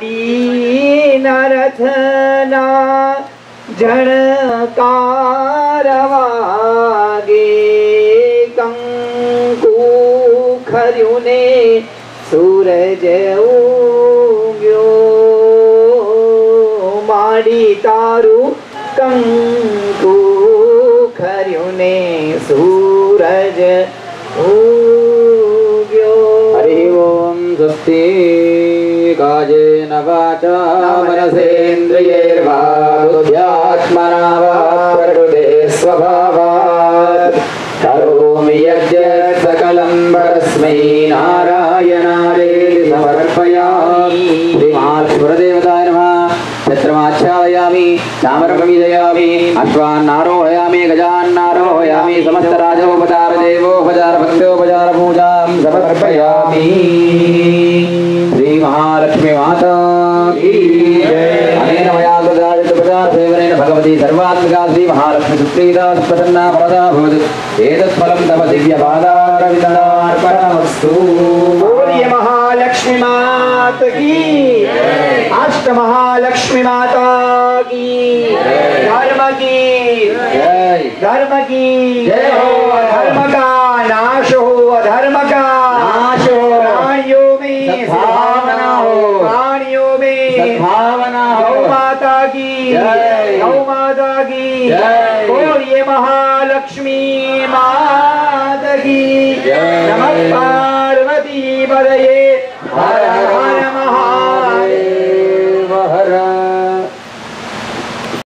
ગાડી નરથના જણકાર વાગે કંકુ ખર્યું ને સૂરજ ઉગ્યો માડી તારું કંકુ ખર્યું ને સૂરજ ઉગ્યો હરિ ઓમ સ્વસ્તી कायेन वाचा मनसेन्द्रियैर्वा बुद्ध्यात्मना वा प्रकृते स्वभावात् करोमि यद्यत् सकलं परस्मै नारायणादेति समर्पयामि नमः छत्रमाच्छादयामि चामरकमिदयामि अश्वान्नारोहयामि गजान्नारोहयामि समस्तराजोपचार श्रीमहालक्ष्मी माता की जय। अनेन मया कृतायुतपचार सेवनेन भगवती सर्वात्मिका श्रीमहालक्ष्मी सुप्रीता प्रसन्ना फलदा भवतु। एतत्फलं तव दिव्यपादारविन्दार्पणमस्तु महालक्ष्मी मात की अष्ट महालक्ष्मी माता की धर्म की धर्म की जय हो। धर्म का नाश हो अधर्म का गौ माता की गौ माता की और महालक्ष्मी माता की नमः पार्वती पदये हर हर